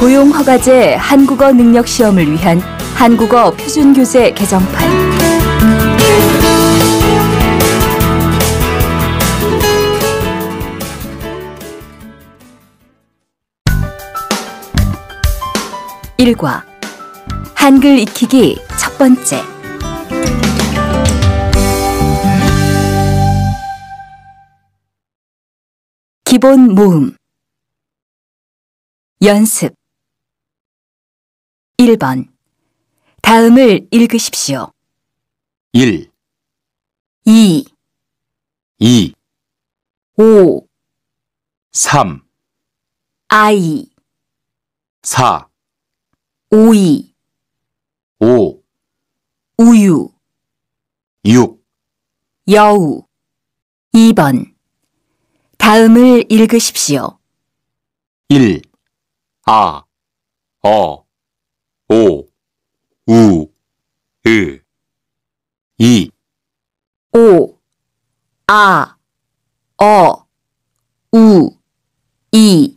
수용 허가제 한국어 능력 시험을 위한 한국어 표준 교재 개정판. 일과 한글 익히기 첫 번째. 기본 모음 연습 1번. 다음을 읽으십시오. 1, 2, 2, 5, 3, 아이, 4, 오이, 5, 우유, 6, 여우. 2번. 다음을 읽으십시오. 1, 아, 어, 오, 우, 으, 2, 오, 아, 어, 우, 이,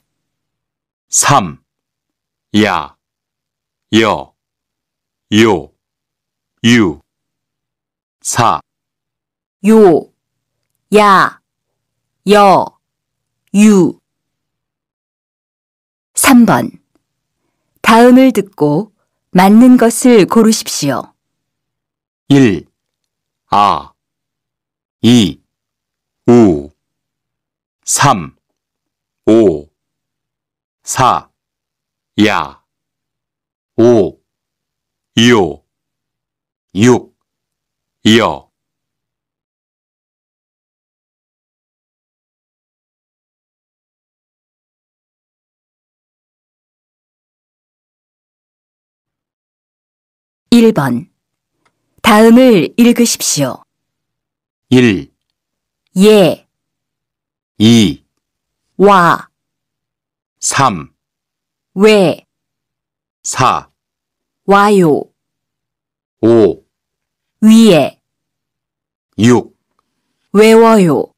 3, 야, 여, 요, 유, 4, 요, 야, 여, 유. 3번. 다음을 듣고 맞는 것을 고르십시오. 1, 아, 2, 우, 3, 5, 4, 야, 5, 요, 6, 여. 일번 다음을 읽으십시오. 1, 예, 2, 와, 3, 왜, 4, 와요, 5, 위에, 6, 외워요.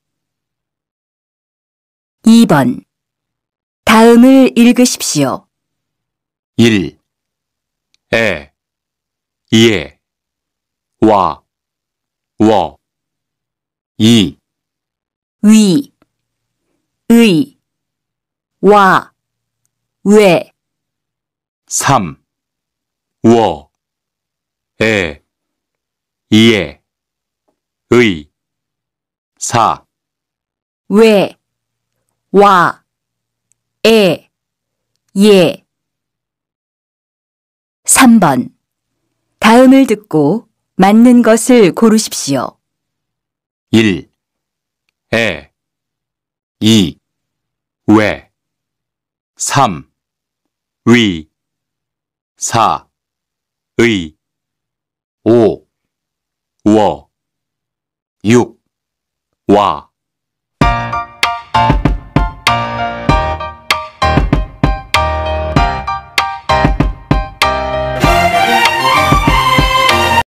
2번. 다음을 읽으십시오. 1, 에, 예, 와, 워, 2, 위, 의, 와, 왜, 3, 워, 에, 예, 의, 4, 왜, 와, 에, 예. 3번. 다음을 듣고 맞는 것을 고르십시오. 1, 에, 2, 왜, 3, 위, 4, 의, 5, 워, 6, 와,